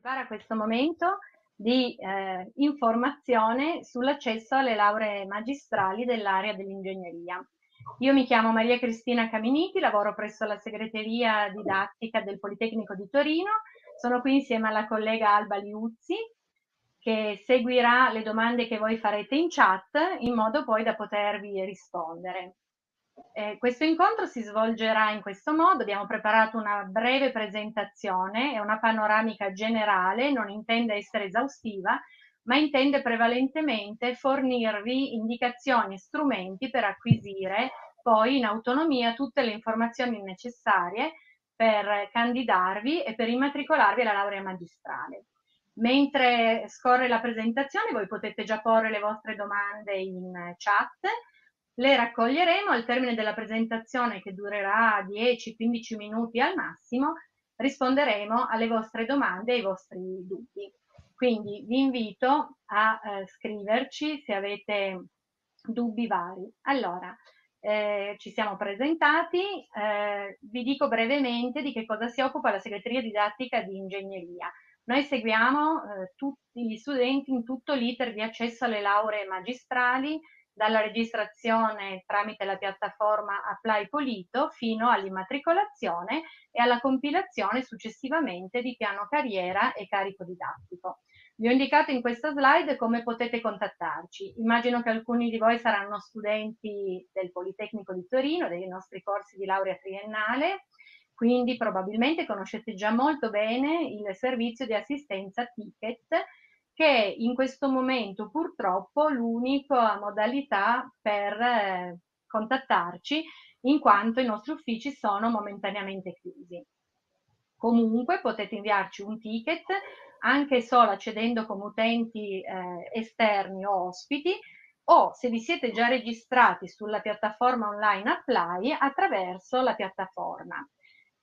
partecipare a questo momento di eh, informazione sull'accesso alle lauree magistrali dell'area dell'ingegneria. Io mi chiamo Maria Cristina Caminiti, lavoro presso la segreteria didattica del Politecnico di Torino, sono qui insieme alla collega Alba Liuzzi che seguirà le domande che voi farete in chat in modo poi da potervi rispondere. Eh, questo incontro si svolgerà in questo modo, abbiamo preparato una breve presentazione e una panoramica generale, non intende essere esaustiva, ma intende prevalentemente fornirvi indicazioni e strumenti per acquisire poi in autonomia tutte le informazioni necessarie per candidarvi e per immatricolarvi alla laurea magistrale. Mentre scorre la presentazione voi potete già porre le vostre domande in chat le raccoglieremo al termine della presentazione che durerà 10-15 minuti al massimo, risponderemo alle vostre domande e ai vostri dubbi. Quindi vi invito a eh, scriverci se avete dubbi vari. Allora, eh, ci siamo presentati, eh, vi dico brevemente di che cosa si occupa la segreteria didattica di ingegneria. Noi seguiamo eh, tutti gli studenti in tutto l'iter di accesso alle lauree magistrali dalla registrazione tramite la piattaforma Apply Polito fino all'immatricolazione e alla compilazione successivamente di piano carriera e carico didattico. Vi ho indicato in questa slide come potete contattarci. Immagino che alcuni di voi saranno studenti del Politecnico di Torino, dei nostri corsi di laurea triennale, quindi probabilmente conoscete già molto bene il servizio di assistenza Ticket che in questo momento purtroppo l'unica modalità per eh, contattarci in quanto i nostri uffici sono momentaneamente chiusi. Comunque potete inviarci un ticket anche solo accedendo come utenti eh, esterni o ospiti o se vi siete già registrati sulla piattaforma online Apply attraverso la piattaforma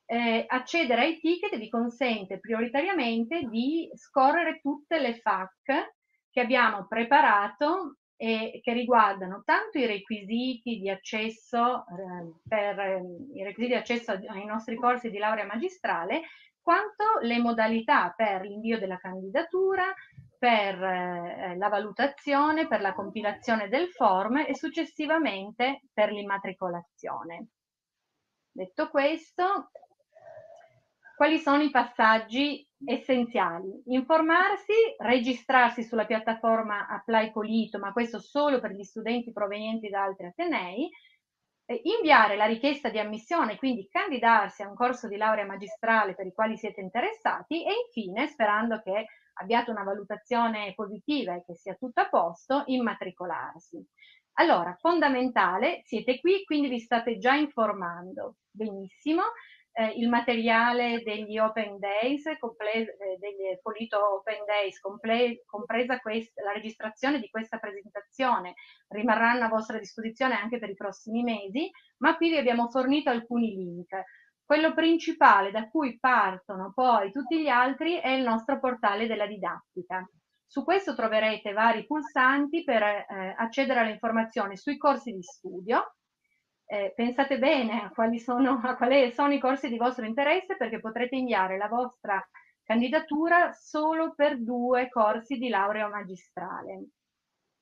eh, accedere ai ticket vi consente prioritariamente di scorrere tutte le FAC che abbiamo preparato e che riguardano tanto i requisiti di accesso eh, per eh, i requisiti di accesso ai nostri corsi di laurea magistrale quanto le modalità per l'invio della candidatura, per eh, la valutazione, per la compilazione del form e successivamente per l'immatricolazione. Detto questo, quali sono i passaggi essenziali? Informarsi, registrarsi sulla piattaforma Apply Polito, ma questo solo per gli studenti provenienti da altri Atenei, inviare la richiesta di ammissione, quindi candidarsi a un corso di laurea magistrale per i quali siete interessati e infine, sperando che abbiate una valutazione positiva e che sia tutto a posto, immatricolarsi. Allora, fondamentale, siete qui, quindi vi state già informando. Benissimo eh, il materiale degli Open Days, comple- eh, degli Polito Open Days, comple- compresa quest- la registrazione di questa presentazione, rimarranno a vostra disposizione anche per i prossimi mesi, ma qui vi abbiamo fornito alcuni link. Quello principale da cui partono poi tutti gli altri è il nostro portale della didattica. Su questo troverete vari pulsanti per eh, accedere alle informazioni sui corsi di studio, eh, pensate bene a quali, sono, a quali sono i corsi di vostro interesse perché potrete inviare la vostra candidatura solo per due corsi di laurea magistrale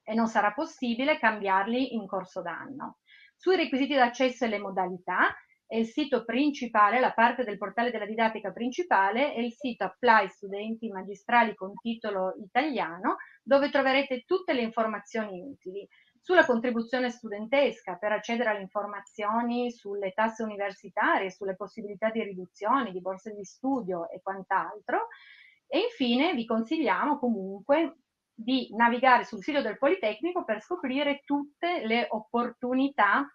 e non sarà possibile cambiarli in corso d'anno. Sui requisiti d'accesso e le modalità, il sito principale, la parte del portale della didattica principale è il sito Apply Studenti Magistrali con titolo italiano, dove troverete tutte le informazioni utili sulla contribuzione studentesca per accedere alle informazioni sulle tasse universitarie, sulle possibilità di riduzione, di borse di studio e quant'altro. E infine vi consigliamo comunque di navigare sul sito del Politecnico per scoprire tutte le opportunità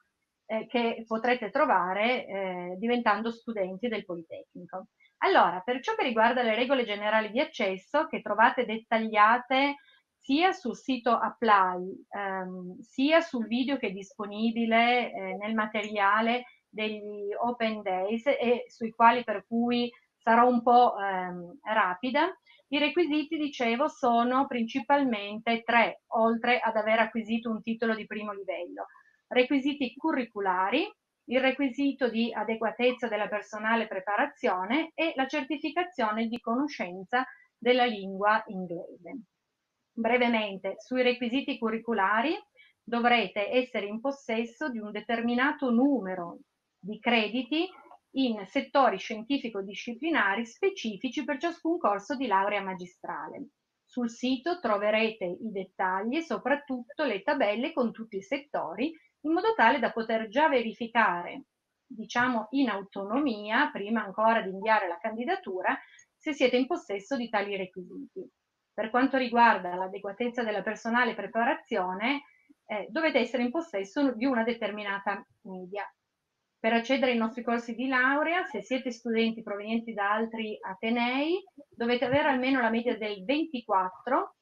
eh, che potrete trovare eh, diventando studenti del Politecnico. Allora, per ciò che riguarda le regole generali di accesso, che trovate dettagliate sia sul sito Apply, ehm, sia sul video che è disponibile eh, nel materiale degli Open Days e sui quali per cui sarò un po' ehm, rapida. I requisiti, dicevo, sono principalmente tre, oltre ad aver acquisito un titolo di primo livello. Requisiti curriculari, il requisito di adeguatezza della personale preparazione e la certificazione di conoscenza della lingua inglese. Brevemente, sui requisiti curriculari dovrete essere in possesso di un determinato numero di crediti in settori scientifico-disciplinari specifici per ciascun corso di laurea magistrale. Sul sito troverete i dettagli e soprattutto le tabelle con tutti i settori, in modo tale da poter già verificare, diciamo in autonomia, prima ancora di inviare la candidatura, se siete in possesso di tali requisiti. Per quanto riguarda l'adeguatezza della personale preparazione, eh, dovete essere in possesso di una determinata media. Per accedere ai nostri corsi di laurea, se siete studenti provenienti da altri Atenei, dovete avere almeno la media del 24,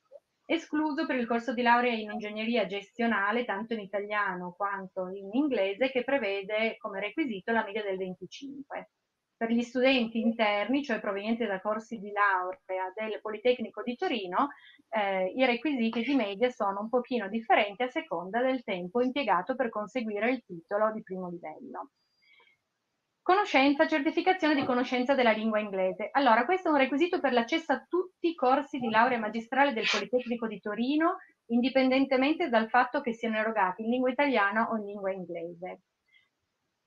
escluso per il corso di laurea in ingegneria gestionale, tanto in italiano quanto in inglese, che prevede come requisito la media del 25. Per gli studenti interni, cioè provenienti da corsi di laurea del Politecnico di Torino, eh, i requisiti di media sono un pochino differenti a seconda del tempo impiegato per conseguire il titolo di primo livello. Conoscenza, certificazione di conoscenza della lingua inglese. Allora, questo è un requisito per l'accesso a tutti i corsi di laurea magistrale del Politecnico di Torino, indipendentemente dal fatto che siano erogati in lingua italiana o in lingua inglese.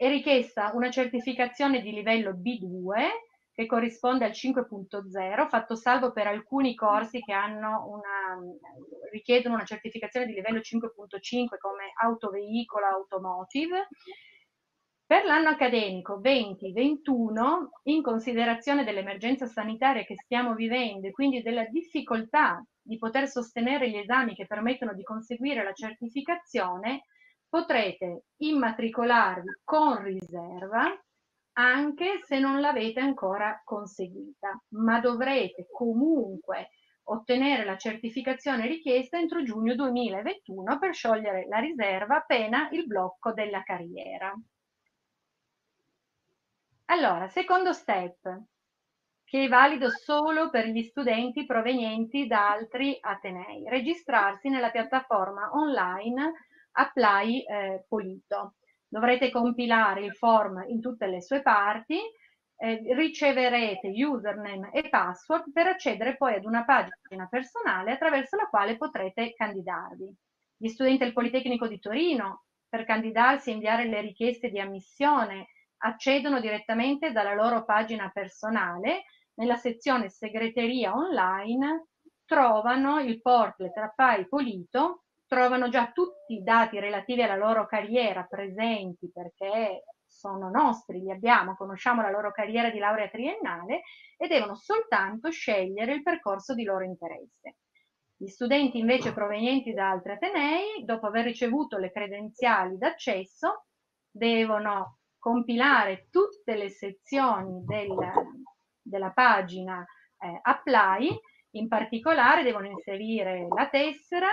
È richiesta una certificazione di livello B2 che corrisponde al 5.0, fatto salvo per alcuni corsi che una, richiedono una certificazione di livello 5.5 come autoveicolo, automotive, per l'anno accademico 2021, in considerazione dell'emergenza sanitaria che stiamo vivendo e quindi della difficoltà di poter sostenere gli esami che permettono di conseguire la certificazione, potrete immatricolarvi con riserva anche se non l'avete ancora conseguita, ma dovrete comunque ottenere la certificazione richiesta entro giugno 2021 per sciogliere la riserva pena il blocco della carriera. Allora, secondo step, che è valido solo per gli studenti provenienti da altri Atenei, registrarsi nella piattaforma online Apply eh, Polito. Dovrete compilare il form in tutte le sue parti, eh, riceverete username e password per accedere poi ad una pagina personale attraverso la quale potrete candidarvi. Gli studenti del Politecnico di Torino, per candidarsi e inviare le richieste di ammissione accedono direttamente dalla loro pagina personale, nella sezione segreteria online trovano il portlet Rappai Polito, trovano già tutti i dati relativi alla loro carriera presenti perché sono nostri, li abbiamo, conosciamo la loro carriera di laurea triennale e devono soltanto scegliere il percorso di loro interesse. Gli studenti invece provenienti da altri Atenei, dopo aver ricevuto le credenziali d'accesso, devono compilare tutte le sezioni del, della pagina eh, apply, in particolare devono inserire la tessera,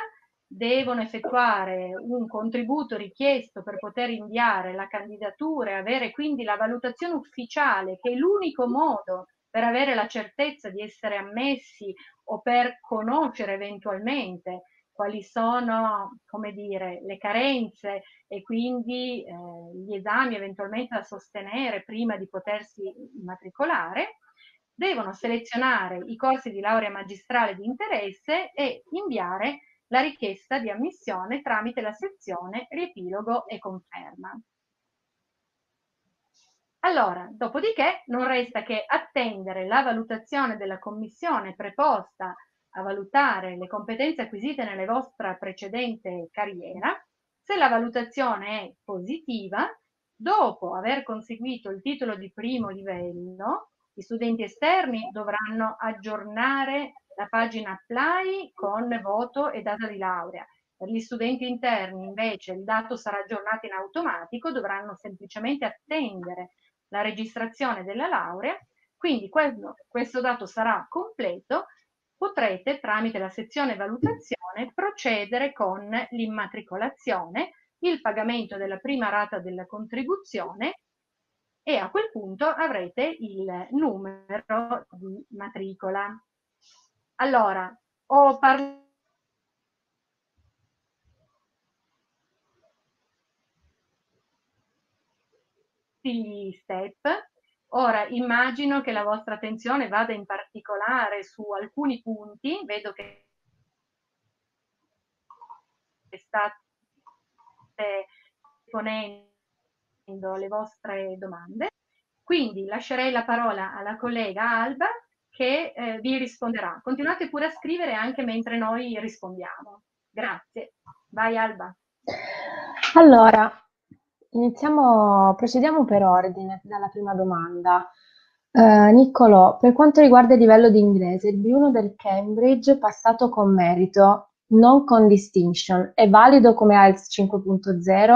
devono effettuare un contributo richiesto per poter inviare la candidatura e avere quindi la valutazione ufficiale, che è l'unico modo per avere la certezza di essere ammessi o per conoscere eventualmente quali sono, come dire, le carenze e quindi eh, gli esami eventualmente da sostenere prima di potersi immatricolare, devono selezionare i corsi di laurea magistrale di interesse e inviare la richiesta di ammissione tramite la sezione riepilogo e conferma. Allora, dopodiché non resta che attendere la valutazione della commissione preposta a valutare le competenze acquisite nella vostra precedente carriera. Se la valutazione è positiva, dopo aver conseguito il titolo di primo livello, gli studenti esterni dovranno aggiornare la pagina apply con voto e data di laurea. Per gli studenti interni invece il dato sarà aggiornato in automatico, dovranno semplicemente attendere la registrazione della laurea, quindi questo, questo dato sarà completo potrete tramite la sezione valutazione procedere con l'immatricolazione, il pagamento della prima rata della contribuzione e a quel punto avrete il numero di matricola. Allora, ho parlato gli step Ora immagino che la vostra attenzione vada in particolare su alcuni punti, vedo che state ponendo le vostre domande. Quindi lascerei la parola alla collega Alba che eh, vi risponderà. Continuate pure a scrivere anche mentre noi rispondiamo. Grazie. Vai Alba. Allora, iniziamo, procediamo per ordine dalla prima domanda. Uh, Niccolò, per quanto riguarda il livello di inglese, il B1 del Cambridge passato con merito, non con distinction, è valido come IELTS 5.0?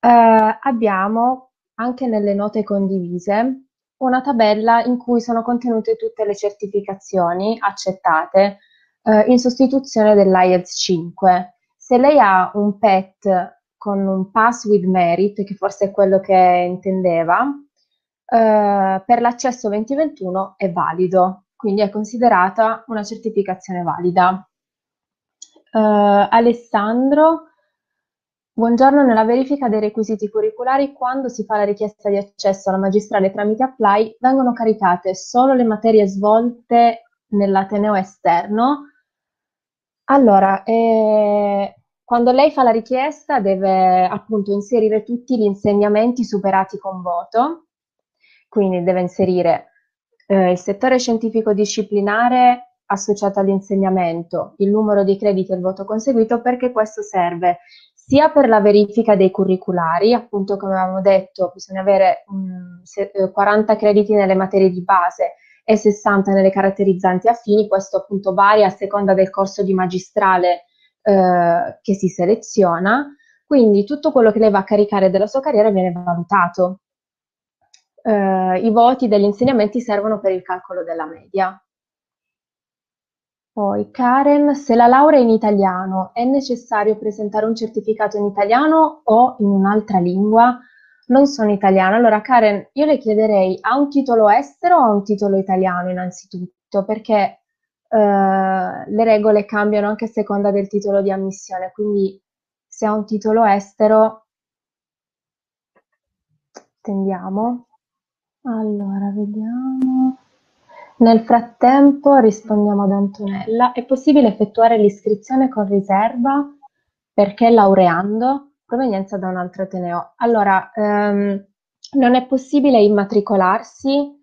Uh, abbiamo anche nelle note condivise una tabella in cui sono contenute tutte le certificazioni accettate uh, in sostituzione dell'IELTS 5. Se lei ha un PET con un pass with merit, che forse è quello che intendeva, eh, per l'accesso 2021 è valido, quindi è considerata una certificazione valida. Eh, Alessandro, buongiorno, nella verifica dei requisiti curriculari, quando si fa la richiesta di accesso alla magistrale tramite Apply, vengono caricate solo le materie svolte nell'Ateneo esterno. Allora, eh, quando lei fa la richiesta deve appunto inserire tutti gli insegnamenti superati con voto, quindi deve inserire eh, il settore scientifico disciplinare associato all'insegnamento, il numero di crediti e il voto conseguito, perché questo serve sia per la verifica dei curriculari, appunto come avevamo detto, bisogna avere um, se, 40 crediti nelle materie di base e 60 nelle caratterizzanti affini, questo appunto varia a seconda del corso di magistrale eh, che si seleziona, quindi tutto quello che lei va a caricare della sua carriera viene valutato. Eh, I voti degli insegnamenti servono per il calcolo della media. Poi, Karen, se la laurea è in italiano, è necessario presentare un certificato in italiano o in un'altra lingua? Non sono italiana. Allora, Karen, io le chiederei, ha un titolo estero o ha un titolo italiano innanzitutto? Perché eh, le regole cambiano anche a seconda del titolo di ammissione, quindi se ha un titolo estero tendiamo. Allora, vediamo. Nel frattempo rispondiamo ad Antonella. È possibile effettuare l'iscrizione con riserva perché laureando provenienza da un altro Ateneo? Allora, ehm, non è possibile immatricolarsi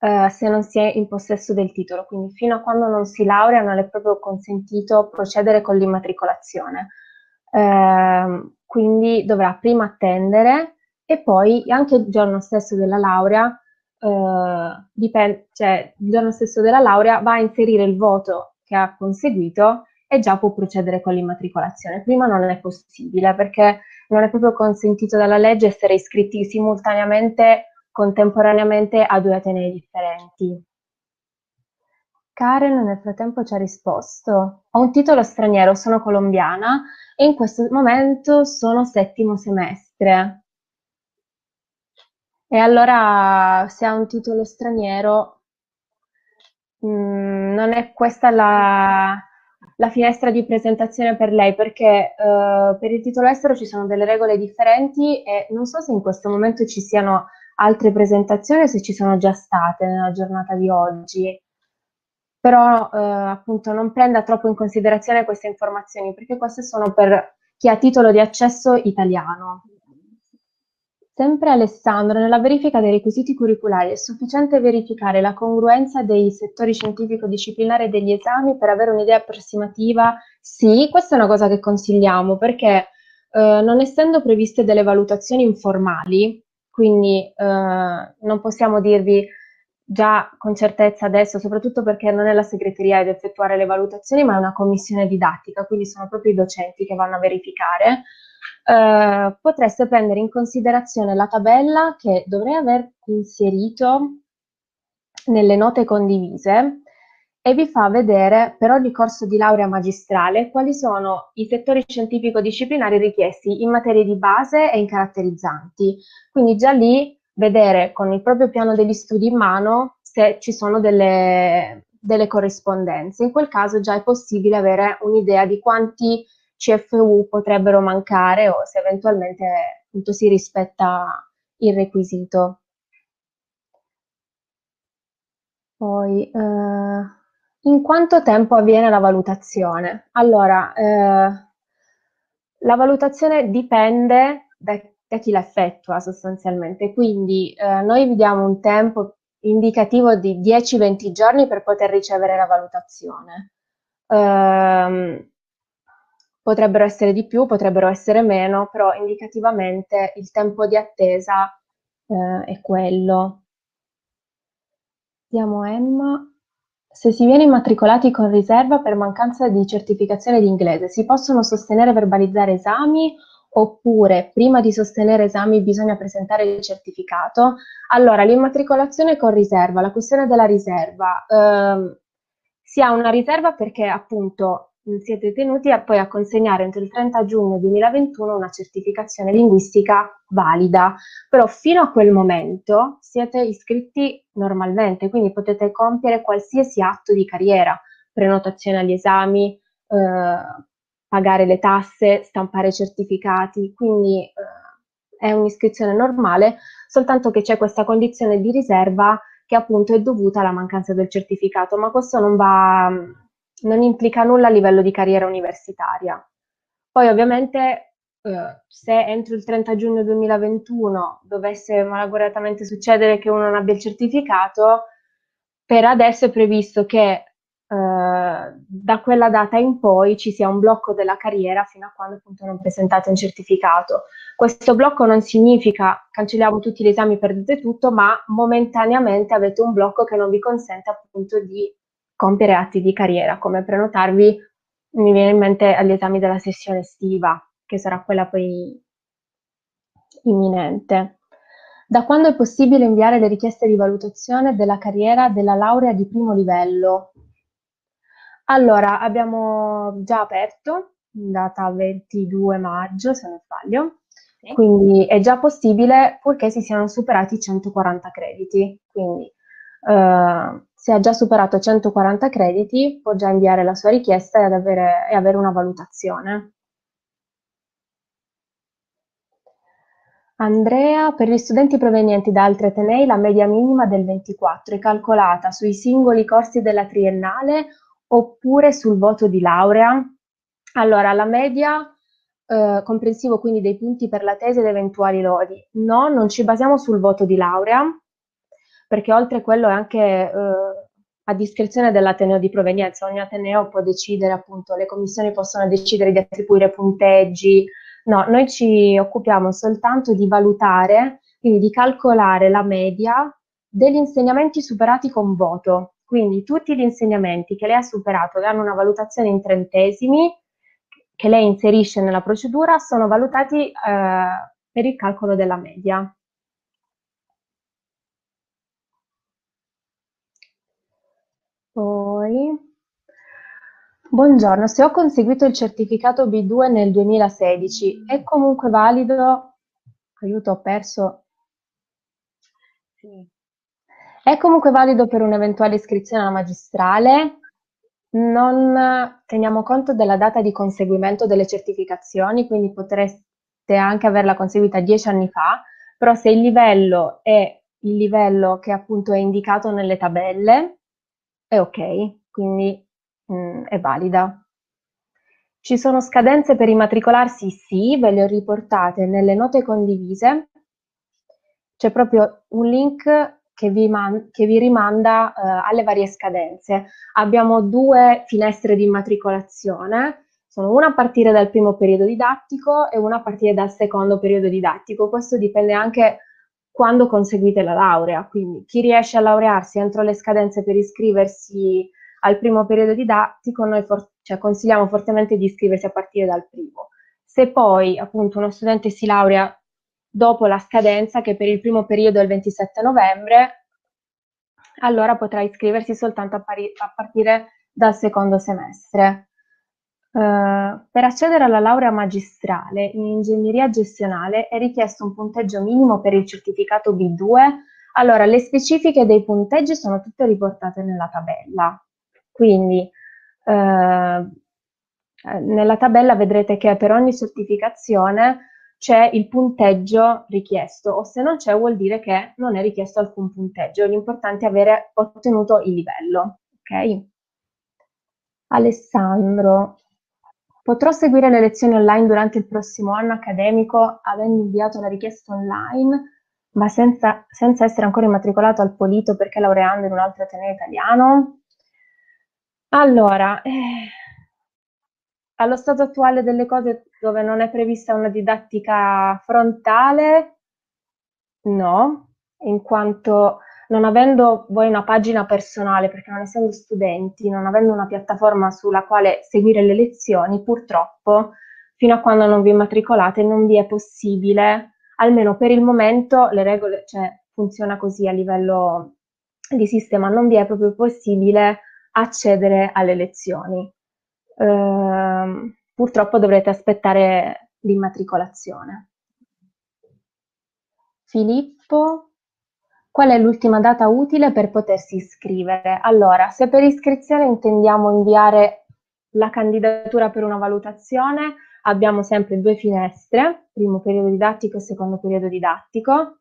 eh, se non si è in possesso del titolo, quindi fino a quando non si laurea non è proprio consentito procedere con l'immatricolazione. Eh, quindi dovrà prima attendere e poi anche il giorno stesso della laurea, eh, dipende, cioè il giorno stesso della laurea va a inserire il voto che ha conseguito e già può procedere con l'immatricolazione. Prima non è possibile perché non è proprio consentito dalla legge essere iscritti simultaneamente contemporaneamente a due atenei differenti. Karen nel frattempo ci ha risposto, ho un titolo straniero, sono colombiana e in questo momento sono settimo semestre. E allora se ha un titolo straniero mh, mm, non è questa la, la, finestra di presentazione per lei perché uh, per il titolo estero ci sono delle regole differenti e non so se in questo momento ci siano altre presentazioni se ci sono già state nella giornata di oggi, però eh, appunto non prenda troppo in considerazione queste informazioni perché queste sono per chi ha titolo di accesso italiano. Sempre Alessandro, nella verifica dei requisiti curriculari è sufficiente verificare la congruenza dei settori scientifico-disciplinari e degli esami per avere un'idea approssimativa? Sì, questa è una cosa che consigliamo perché eh, non essendo previste delle valutazioni informali, quindi eh, non possiamo dirvi già con certezza adesso, soprattutto perché non è la segreteria ad effettuare le valutazioni, ma è una commissione didattica, quindi sono proprio i docenti che vanno a verificare. Eh, potreste prendere in considerazione la tabella che dovrei aver inserito nelle note condivise e vi fa vedere per ogni corso di laurea magistrale quali sono i settori scientifico-disciplinari richiesti in materie di base e in caratterizzanti. Quindi già lì vedere con il proprio piano degli studi in mano se ci sono delle, delle corrispondenze. In quel caso già è possibile avere un'idea di quanti CFU potrebbero mancare o se eventualmente appunto, si rispetta il requisito. Poi, eh, in quanto tempo avviene la valutazione? Allora, eh, la valutazione dipende da, da chi la effettua sostanzialmente, quindi eh, noi vi diamo un tempo indicativo di 10-20 giorni per poter ricevere la valutazione. Um, potrebbero essere di più, potrebbero essere meno, però indicativamente il tempo di attesa eh, è quello. Vediamo Emma. Se si viene immatricolati con riserva per mancanza di certificazione di inglese, si possono sostenere e verbalizzare esami oppure prima di sostenere esami bisogna presentare il certificato? Allora, l'immatricolazione con riserva, la questione della riserva, ehm, si ha una riserva perché appunto siete tenuti a, poi a consegnare entro il 30 giugno 2021 una certificazione linguistica valida, però fino a quel momento siete iscritti normalmente, quindi potete compiere qualsiasi atto di carriera, prenotazione agli esami, eh, pagare le tasse, stampare certificati, quindi eh, è un'iscrizione normale, soltanto che c'è questa condizione di riserva che appunto è dovuta alla mancanza del certificato, ma questo non va, non implica nulla a livello di carriera universitaria. Poi ovviamente eh, se entro il 30 giugno 2021 dovesse malauguratamente succedere che uno non abbia il certificato, per adesso è previsto che eh, da quella data in poi ci sia un blocco della carriera fino a quando appunto non presentate un certificato. Questo blocco non significa cancelliamo tutti gli esami, perdete tutto, ma momentaneamente avete un blocco che non vi consente appunto di compiere atti di carriera, come prenotarvi, mi viene in mente agli esami della sessione estiva, che sarà quella poi imminente. Da quando è possibile inviare le richieste di valutazione della carriera della laurea di primo livello? Allora, abbiamo già aperto data 22 maggio, se non sbaglio, sì. quindi è già possibile purché si siano superati i 140 crediti. Quindi eh, se ha già superato 140 crediti può già inviare la sua richiesta ed avere, e avere una valutazione. Andrea, per gli studenti provenienti da altri Atenei la media minima del 24 è calcolata sui singoli corsi della triennale oppure sul voto di laurea? Allora, la media eh, comprensivo quindi dei punti per la tesi ed eventuali lodi. No, non ci basiamo sul voto di laurea, perché oltre a quello è anche eh, a discrezione dell'Ateneo di provenienza. Ogni Ateneo può decidere, appunto, le commissioni possono decidere di attribuire punteggi. No, noi ci occupiamo soltanto di valutare, quindi di calcolare la media degli insegnamenti superati con voto. Quindi tutti gli insegnamenti che lei ha superato e hanno una valutazione in trentesimi, che lei inserisce nella procedura, sono valutati eh, per il calcolo della media. Poi, buongiorno, se ho conseguito il certificato B2 nel 2016, è comunque valido? Aiuto, ho perso. Sì. È comunque valido per un'eventuale iscrizione alla magistrale. Non teniamo conto della data di conseguimento delle certificazioni, quindi potreste anche averla conseguita dieci anni fa, però se il livello è il livello che appunto è indicato nelle tabelle, è ok, quindi mh, mm, è valida. Ci sono scadenze per immatricolarsi? Sì, ve le ho riportate nelle note condivise. C'è proprio un link che vi, man- che vi rimanda eh, alle varie scadenze. Abbiamo due finestre di immatricolazione, sono una a partire dal primo periodo didattico e una a partire dal secondo periodo didattico. Questo dipende anche quando conseguite la laurea, quindi chi riesce a laurearsi entro le scadenze per iscriversi al primo periodo didattico, noi for- cioè, consigliamo fortemente di iscriversi a partire dal primo. Se poi appunto uno studente si laurea dopo la scadenza, che per il primo periodo è il 27 novembre, allora potrà iscriversi soltanto a, pari- a partire dal secondo semestre. Uh, per accedere alla laurea magistrale in ingegneria gestionale è richiesto un punteggio minimo per il certificato B2. Allora, le specifiche dei punteggi sono tutte riportate nella tabella. Quindi, uh, nella tabella vedrete che per ogni certificazione c'è il punteggio richiesto o se non c'è vuol dire che non è richiesto alcun punteggio. L'importante è avere ottenuto il livello. Ok? Alessandro, potrò seguire le lezioni online durante il prossimo anno accademico avendo inviato la richiesta online ma senza, senza essere ancora immatricolato al Polito perché laureando in un altro ateneo italiano? Allora, eh, allo stato attuale delle cose dove non è prevista una didattica frontale, no, in quanto non avendo voi una pagina personale, perché non essendo studenti, non avendo una piattaforma sulla quale seguire le lezioni, purtroppo, fino a quando non vi immatricolate, non vi è possibile, almeno per il momento, le regole, cioè funziona così a livello di sistema, non vi è proprio possibile accedere alle lezioni eh, purtroppo dovrete aspettare l'immatricolazione. Filippo, qual è l'ultima data utile per potersi iscrivere? Allora, se per iscrizione intendiamo inviare la candidatura per una valutazione, abbiamo sempre due finestre, primo periodo didattico e secondo periodo didattico.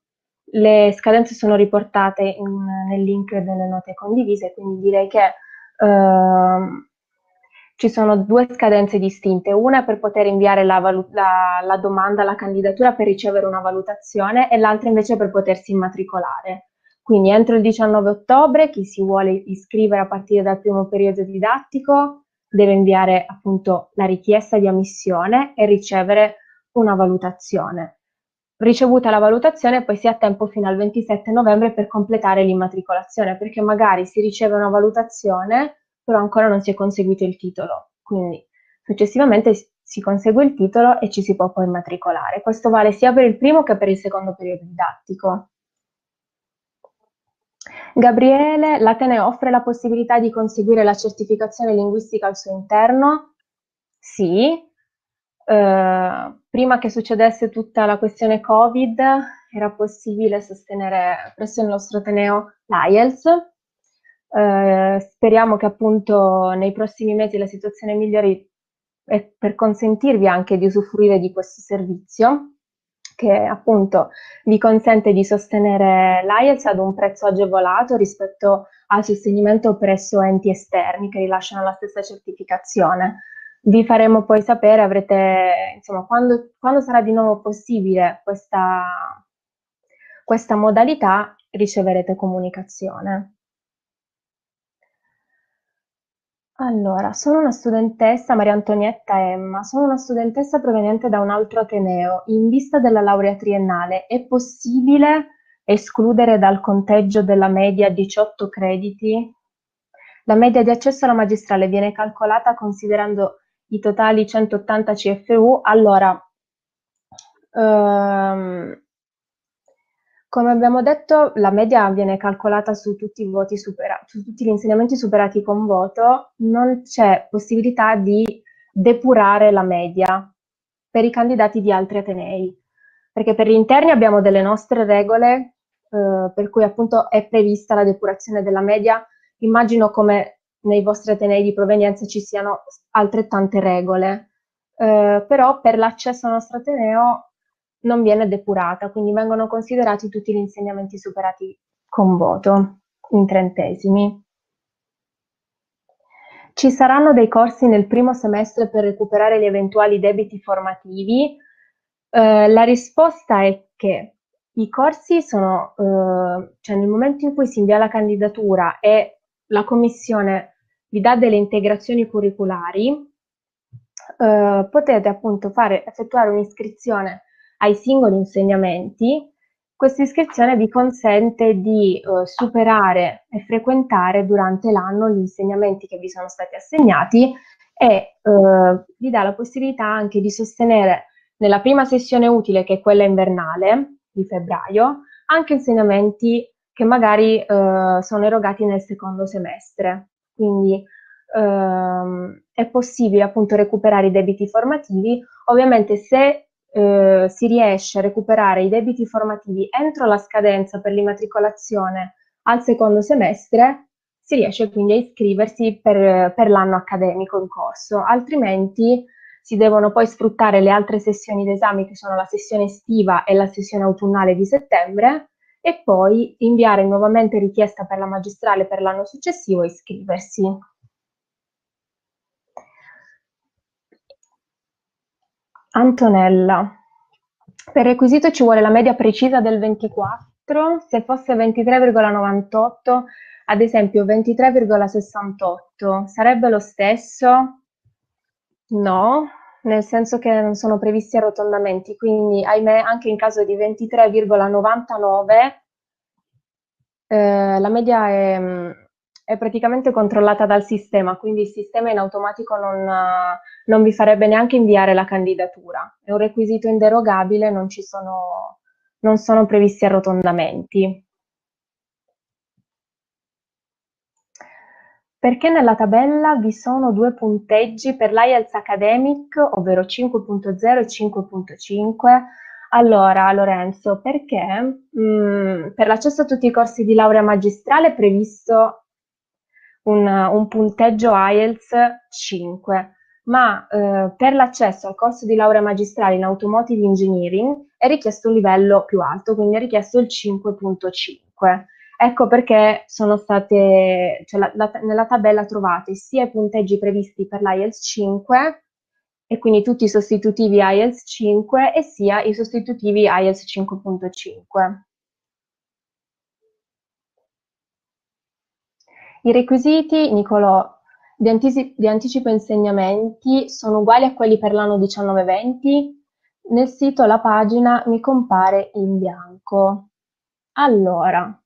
Le scadenze sono riportate in, nel link delle note condivise, quindi direi che eh, ci sono due scadenze distinte, una per poter inviare la, la, la, domanda, la candidatura per ricevere una valutazione e l'altra invece per potersi immatricolare. Quindi entro il 19 ottobre chi si vuole iscrivere a partire dal primo periodo didattico deve inviare appunto la richiesta di ammissione e ricevere una valutazione. Ricevuta la valutazione poi si ha tempo fino al 27 novembre per completare l'immatricolazione perché magari si riceve una valutazione però ancora non si è conseguito il titolo. Quindi successivamente si consegue il titolo e ci si può poi immatricolare. Questo vale sia per il primo che per il secondo periodo didattico. Gabriele, l'Atene offre la possibilità di conseguire la certificazione linguistica al suo interno? Sì. Eh, prima che succedesse tutta la questione Covid era possibile sostenere presso il nostro Ateneo l'IELTS, eh, speriamo che appunto nei prossimi mesi la situazione migliori per consentirvi anche di usufruire di questo servizio che appunto vi consente di sostenere l'IELTS ad un prezzo agevolato rispetto al sostenimento presso enti esterni che rilasciano la stessa certificazione. Vi faremo poi sapere, avrete, insomma, quando, quando sarà di nuovo possibile questa, questa modalità, riceverete comunicazione. Allora, sono una studentessa, Maria Antonietta Emma, sono una studentessa proveniente da un altro ateneo. In vista della laurea triennale, è possibile escludere dal conteggio della media 18 crediti? La media di accesso alla magistrale viene calcolata considerando i totali 180 CFU. Allora, ehm, come abbiamo detto, la media viene calcolata su tutti, i voti supera- su tutti gli insegnamenti superati con voto, non c'è possibilità di depurare la media per i candidati di altri atenei, perché per gli interni abbiamo delle nostre regole eh, per cui appunto è prevista la depurazione della media. Immagino come nei vostri atenei di provenienza ci siano altrettante regole, eh, però per l'accesso al nostro ateneo non viene depurata, quindi vengono considerati tutti gli insegnamenti superati con voto in trentesimi. Ci saranno dei corsi nel primo semestre per recuperare gli eventuali debiti formativi? Eh, la risposta è che i corsi sono, eh, cioè nel momento in cui si invia la candidatura e la commissione vi dà delle integrazioni curriculari, eh, potete appunto fare, effettuare un'iscrizione ai singoli insegnamenti, questa iscrizione vi consente di eh, superare e frequentare durante l'anno gli insegnamenti che vi sono stati assegnati e eh, vi dà la possibilità anche di sostenere nella prima sessione utile, che è quella invernale di febbraio, anche insegnamenti che magari eh, sono erogati nel secondo semestre. Quindi ehm, è possibile appunto recuperare i debiti formativi. Ovviamente se eh, si riesce a recuperare i debiti formativi entro la scadenza per l'immatricolazione al secondo semestre, si riesce quindi a iscriversi per, per l'anno accademico in corso, altrimenti si devono poi sfruttare le altre sessioni d'esame che sono la sessione estiva e la sessione autunnale di settembre e poi inviare nuovamente richiesta per la magistrale per l'anno successivo e iscriversi. Antonella. Per requisito ci vuole la media precisa del 24, se fosse 23,98, ad esempio 23,68, sarebbe lo stesso? No, nel senso che non sono previsti arrotondamenti, quindi ahimè anche in caso di 23,99 eh, la media è, è, praticamente controllata dal sistema, quindi il sistema in automatico non, non, vi farebbe neanche inviare la candidatura. È un requisito inderogabile, non, ci sono, non sono previsti arrotondamenti. Perché nella tabella vi sono due punteggi per l'IELTS Academic, ovvero 5.0 e 5.5? Allora, Lorenzo, perché mh, mm, per l'accesso a tutti i corsi di laurea magistrale è previsto un, un punteggio IELTS 5, ma eh, per l'accesso al corso di laurea magistrale in Automotive Engineering è richiesto un livello più alto, quindi è richiesto il 5.5. Ecco perché sono state, cioè la, la, nella tabella trovate sia i punteggi previsti per l'IELTS 5 e quindi tutti i sostitutivi IELTS 5 e sia i sostitutivi IELTS 5.5. I requisiti, Nicolò, di, antisi- di, anticipo insegnamenti sono uguali a quelli per l'anno 19-20. Nel sito la pagina mi compare in bianco. Allora,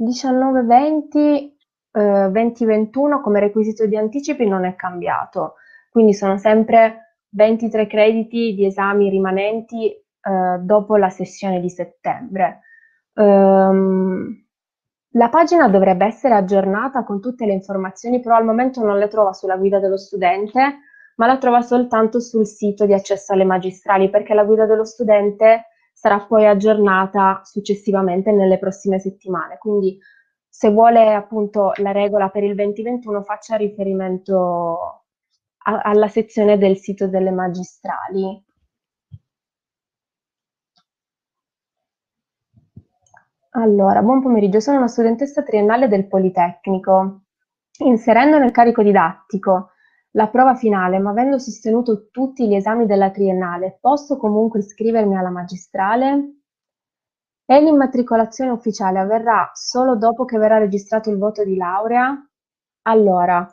19-20, eh, 20-21 come requisito di anticipi non è cambiato, quindi sono sempre 23 crediti di esami rimanenti eh, dopo la sessione di settembre. Um, la pagina dovrebbe essere aggiornata con tutte le informazioni, però al momento non le trova sulla guida dello studente, ma la trova soltanto sul sito di accesso alle magistrali, perché la guida dello studente sarà poi aggiornata successivamente nelle prossime settimane. Quindi se vuole appunto la regola per il 2021 faccia riferimento a, alla sezione del sito delle magistrali. Allora, buon pomeriggio, sono una studentessa triennale del Politecnico. Inserendo nel carico didattico la prova finale, ma avendo sostenuto tutti gli esami della triennale, posso comunque iscrivermi alla magistrale? E l'immatricolazione ufficiale avverrà solo dopo che verrà registrato il voto di laurea? Allora,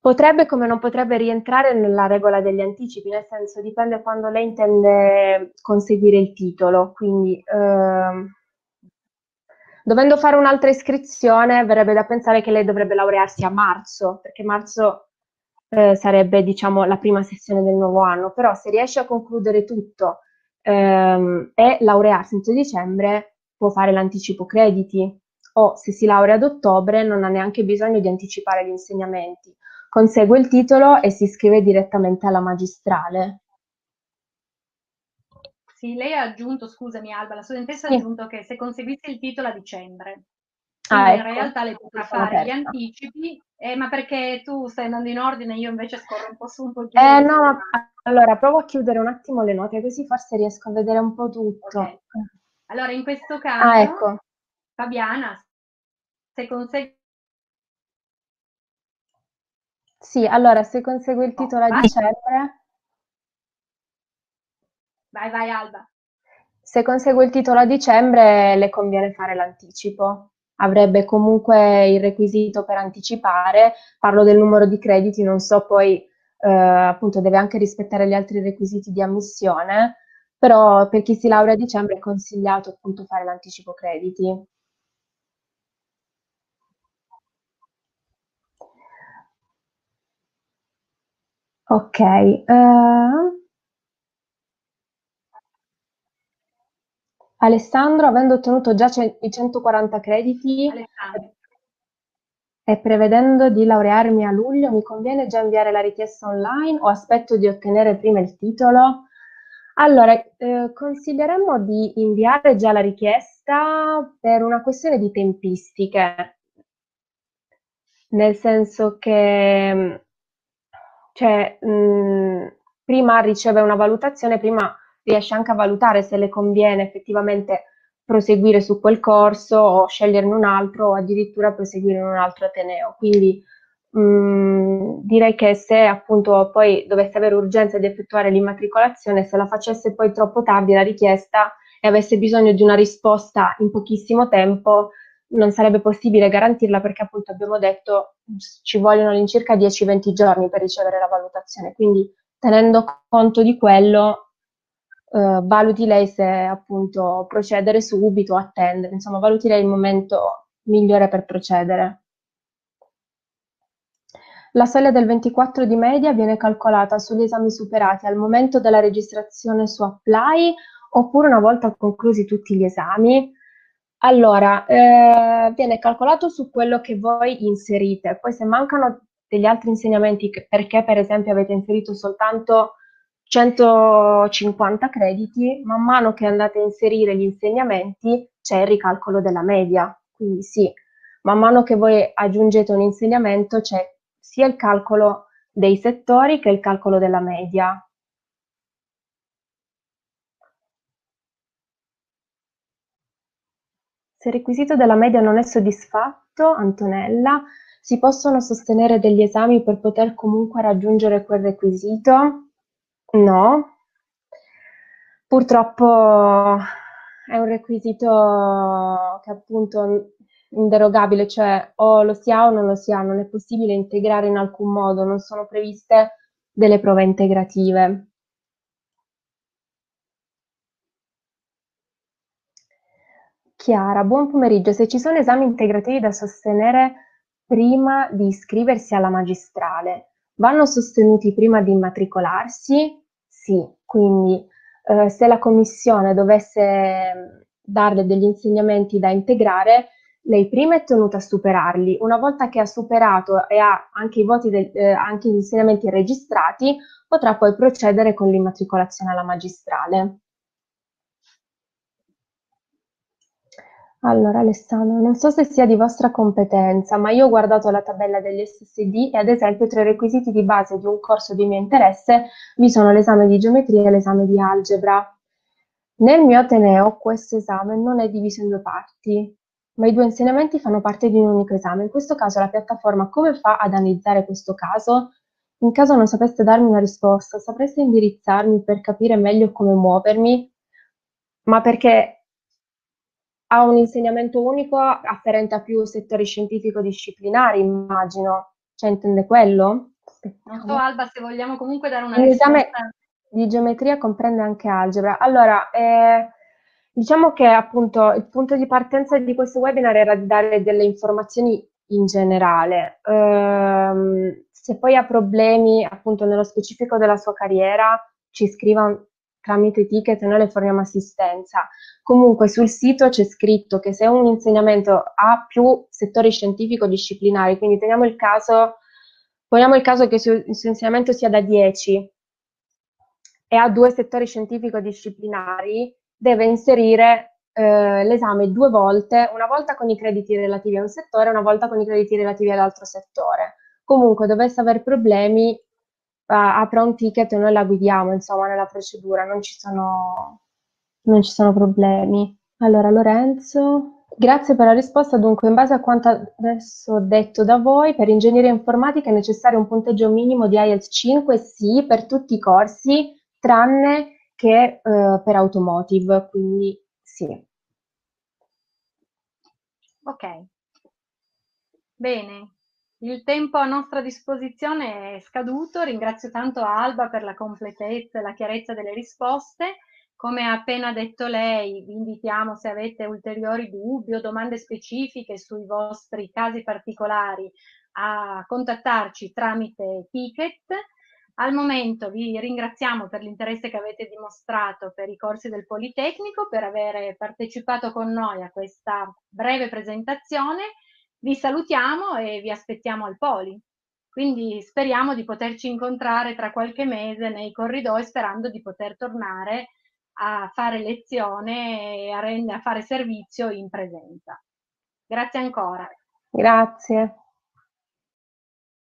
potrebbe come non potrebbe rientrare nella regola degli anticipi, nel senso dipende quando lei intende conseguire il titolo, quindi ehm, dovendo fare un'altra iscrizione verrebbe da pensare che lei dovrebbe laurearsi a marzo, perché marzo eh, sarebbe diciamo la prima sessione del nuovo anno, però se riesce a concludere tutto ehm, e laurearsi entro dicembre può fare l'anticipo crediti. O se si laurea ad ottobre non ha neanche bisogno di anticipare gli insegnamenti, consegue il titolo e si iscrive direttamente alla magistrale. Sì, lei ha aggiunto, scusami Alba, la studentessa sì. ha aggiunto che se conseguisse il titolo a dicembre, ah, ecco. in realtà lei potrà fare aperta. gli anticipi eh, ma perché tu stai andando in ordine, io invece scorro un po' su, un po' giù. Eh no, allora provo a chiudere un attimo le note, così forse riesco a vedere un po' tutto. Okay. Allora, in questo caso, ah, ecco. Fabiana, se consegui... Sì, allora, se consegue il titolo oh, a dicembre... Vai, vai, Alba. Se consegue il titolo a dicembre, le conviene fare l'anticipo avrebbe comunque il requisito per anticipare, parlo del numero di crediti, non so poi eh, appunto deve anche rispettare gli altri requisiti di ammissione, però per chi si laurea a dicembre è consigliato appunto fare l'anticipo crediti. Ok, uh, Alessandro, avendo ottenuto già i 140 crediti e prevedendo di laurearmi a luglio, mi conviene già inviare la richiesta online o aspetto di ottenere prima il titolo? Allora, eh, consiglieremmo di inviare già la richiesta per una questione di tempistiche, nel senso che cioè mh, prima riceve una valutazione, prima riesce anche a valutare se le conviene effettivamente proseguire su quel corso o sceglierne un altro o addirittura proseguire in un altro Ateneo. Quindi mh, direi che se appunto poi dovesse avere urgenza di effettuare l'immatricolazione, se la facesse poi troppo tardi la richiesta e avesse bisogno di una risposta in pochissimo tempo, non sarebbe possibile garantirla perché appunto abbiamo detto ci vogliono all'incirca 10-20 giorni per ricevere la valutazione. Quindi tenendo conto di quello, eh, valuti lei se appunto procedere subito o attendere, insomma valuti lei il momento migliore per procedere. La soglia del 24 di media viene calcolata sugli esami superati al momento della registrazione su Apply oppure una volta conclusi tutti gli esami. Allora, eh, viene calcolato su quello che voi inserite, poi se mancano degli altri insegnamenti perché per esempio avete inserito soltanto 150 crediti, man mano che andate a inserire gli insegnamenti c'è il ricalcolo della media. Quindi sì, man mano che voi aggiungete un insegnamento c'è sia il calcolo dei settori che il calcolo della media. Se il requisito della media non è soddisfatto, Antonella, si possono sostenere degli esami per poter comunque raggiungere quel requisito? No. Purtroppo è un requisito che appunto inderogabile, cioè o lo si ha o non lo si ha, non è possibile integrare in alcun modo, non sono previste delle prove integrative. Chiara, buon pomeriggio. Se ci sono esami integrativi da sostenere prima di iscriversi alla magistrale, vanno sostenuti prima di immatricolarsi? Sì, quindi eh, se la commissione dovesse darle degli insegnamenti da integrare, lei prima è tenuta a superarli, una volta che ha superato e ha anche i voti, del, eh, anche gli insegnamenti registrati, potrà poi procedere con l'immatricolazione alla magistrale. Allora Alessandro, non so se sia di vostra competenza, ma io ho guardato la tabella degli SSD e ad esempio tra i requisiti di base di un corso di mio interesse vi sono l'esame di geometria e l'esame di algebra. Nel mio Ateneo questo esame non è diviso in due parti, ma i due insegnamenti fanno parte di un unico esame. In questo caso la piattaforma come fa ad analizzare questo caso? In caso non sapeste darmi una risposta, sapreste indirizzarmi per capire meglio come muovermi? Ma perché ha un insegnamento unico afferente a più settori scientifico-disciplinari, immagino. Cioè, intende quello? Non so, Alba, se vogliamo comunque dare una L'esame risposta. di geometria comprende anche algebra. Allora, eh, diciamo che appunto il punto di partenza di questo webinar era di dare delle informazioni in generale. Eh, se poi ha problemi appunto nello specifico della sua carriera, ci scriva tramite ticket noi le forniamo assistenza. Comunque sul sito c'è scritto che se un insegnamento ha più settori scientifico-disciplinari, quindi teniamo il caso, poniamo il caso che il suo insegnamento sia da 10 e ha due settori scientifico-disciplinari, deve inserire eh, l'esame due volte, una volta con i crediti relativi a un settore, una volta con i crediti relativi all'altro settore. Comunque dovesse aver problemi, apra un ticket e noi la guidiamo, insomma, nella procedura, non ci sono, non ci sono problemi. Allora, Lorenzo, grazie per la risposta. Dunque, in base a quanto adesso detto da voi, per ingegneria informatica è necessario un punteggio minimo di IELTS 5, sì, per tutti i corsi, tranne che eh, per automotive, quindi sì. Ok. Bene, il tempo a nostra disposizione è scaduto, ringrazio tanto Alba per la completezza e la chiarezza delle risposte. Come ha appena detto lei, vi invitiamo se avete ulteriori dubbi o domande specifiche sui vostri casi particolari a contattarci tramite ticket. Al momento vi ringraziamo per l'interesse che avete dimostrato per i corsi del Politecnico, per aver partecipato con noi a questa breve presentazione vi salutiamo e vi aspettiamo al Poli. Quindi speriamo di poterci incontrare tra qualche mese nei corridoi sperando di poter tornare a fare lezione e a, rend- a fare servizio in presenza. Grazie ancora. Grazie.